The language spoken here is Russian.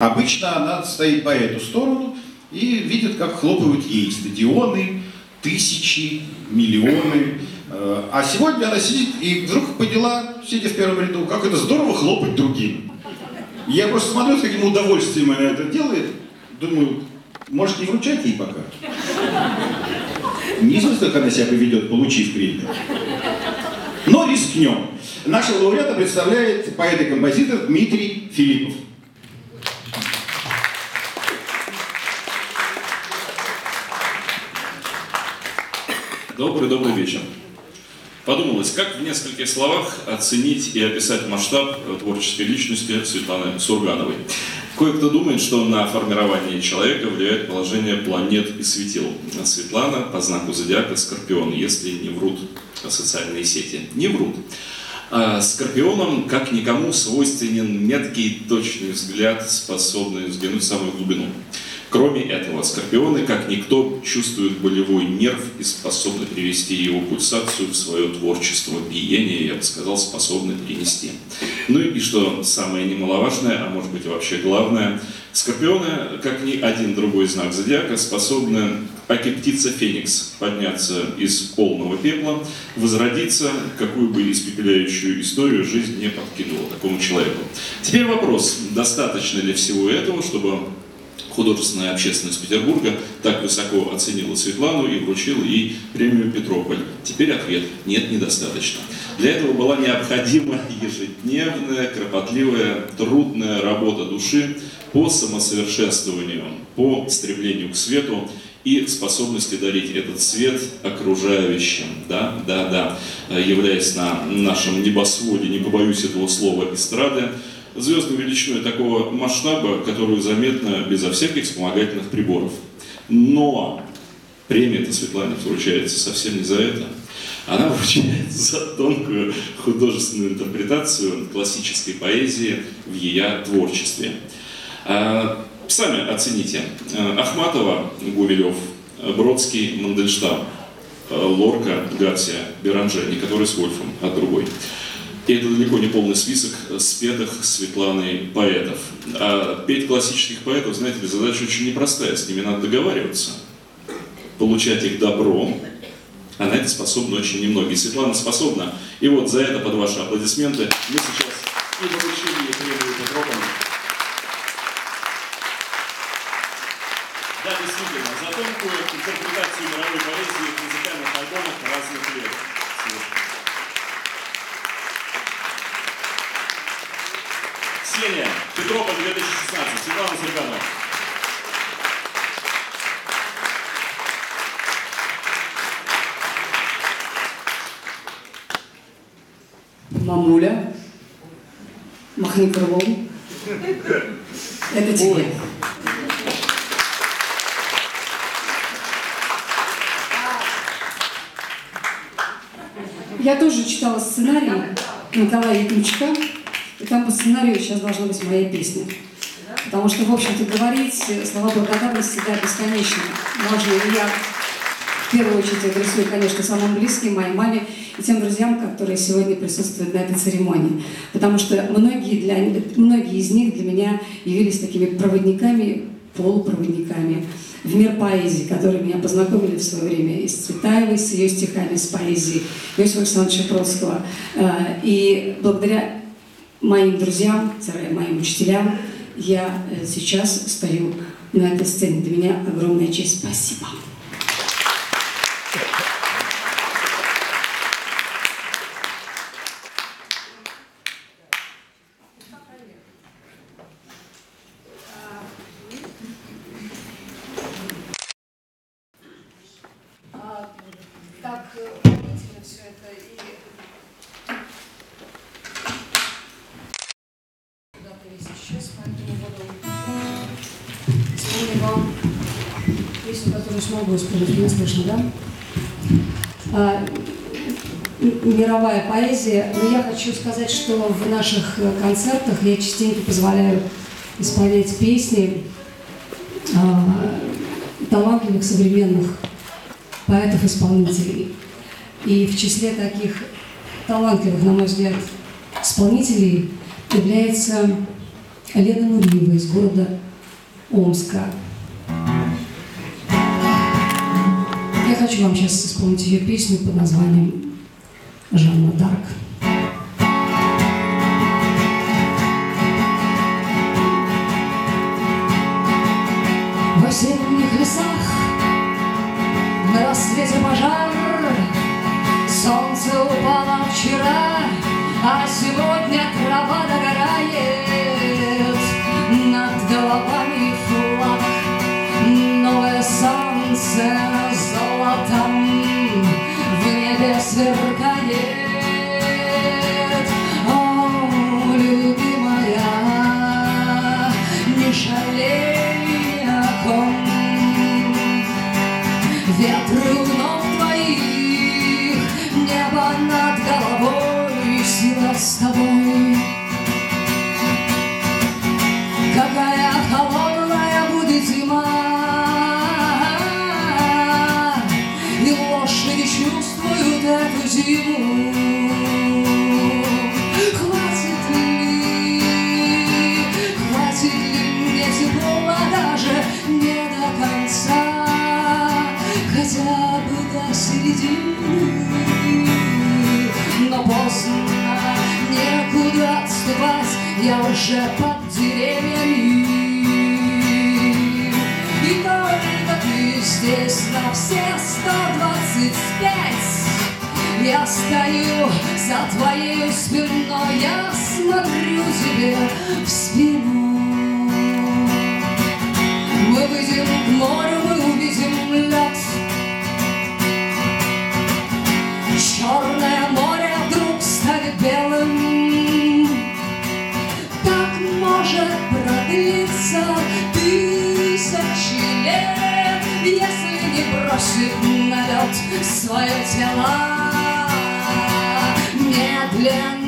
Обычно она стоит по эту сторону и видит, как хлопают ей стадионы, тысячи, миллионы. Э, а сегодня она сидит и вдруг поняла, сидя в первом ряду, как это здорово хлопать другим. Я просто смотрю, с каким удовольствием она это делает. Думаю, может, не вручать ей пока? Не знаю, как она себя поведет, получив премию. Но рискнем. Нашего лауреата представляет поэт и композитор Дмитрий Филиппов. Добрый-добрый вечер. Подумалось, как в нескольких словах оценить и описать масштаб творческой личности Светланы Сургановой. Кое-кто думает, что на формирование человека влияет положение планет и светил. Светлана по знаку зодиака Скорпион, если не врут социальные сети. Не врут. А Скорпионам, как никому, свойственен меткий, точный взгляд, способный взглянуть в самую глубину. Кроме этого, скорпионы, как никто, чувствуют болевой нерв и способны привести его пульсацию в свое творчество, биение, я бы сказал, способны перенести. Ну и что самое немаловажное, а может быть вообще главное, скорпионы, как ни один другой знак зодиака, способны, аки птица Феникс, подняться из полного пепла, возродиться, какую бы испепеляющую историю жизнь не подкинула такому человеку. Теперь вопрос, достаточно ли всего этого, чтобы художественная общественность Петербурга так высоко оценила Светлану и вручила ей премию Петрополь. Теперь ответ – нет, недостаточно. Для этого была необходима ежедневная, кропотливая, трудная работа души по самосовершенствованию, по стремлению к свету и способности дарить этот свет окружающим, да, да, да, являясь на нашем небосводе, не побоюсь этого слова, эстрады, звездной величиной такого масштаба, которую заметно безо всяких вспомогательных приборов. Но премия-то Светлане вручается совсем не за это. Она вручается за тонкую художественную интерпретацию классической поэзии в ее творчестве. А, сами оцените. Ахматова, Гумилев, Бродский, Мандельштам, Лорка, Гарсия, Беранже, не который с Вольфом, а другой. И это далеко не полный список спетых Светланой поэтов. А петь классических поэтов, знаете ли, задача очень непростая, с ними надо договариваться, получать их добро, а на это способны очень немногие. Светлана способна. И вот за это, под ваши аплодисменты, мы сейчас и вручили премию Петрополь. Да, действительно, за тонкую интерпретацию мировой поэзии в музыкальных альбомах разных лет. Петрополь 2016, Светлана Сурганова. Мамуля, махни крылом. Это тебе. Я тоже читала сценарий Николая Якимчика. И там по сценарию сейчас должна быть моя песня. Потому что, в общем-то, говорить слова благодарности, да, бесконечно можно. И я в первую очередь адресую, конечно, самым близким, моей маме и тем друзьям, которые сегодня присутствуют на этой церемонии. Потому что многие, для, многие из них для меня явились такими проводниками, полупроводниками в мир поэзии, которые меня познакомили в свое время и с Цветаевой, с ее стихами, с поэзией Иосифа Александровича Бродского. Э, и благодаря моим друзьям, моим учителям, я э, сейчас стою на этой сцене. Для меня огромная честь. Спасибо. Мировая поэзия, но я хочу сказать, что в наших э, концертах я частенько позволяю исполнять песни э, талантливых современных поэтов-исполнителей. И в числе таких талантливых, на мой взгляд, исполнителей является Лена Нуриева из города Омска. Я хочу вам сейчас исполнить ее песню под названием «Жанна Дарк». В осенних лесах на рассвете пожар Солнце упало вчера, а сегодня трава догорает Yeah, through середины. Но поздно, некуда отступать, я уже под деревьями. И только ты здесь на все сто двадцать пять Я стою за твоей спиной, я смотрю тебе в спину. Мы выйдем к морю, свое тело. Медленно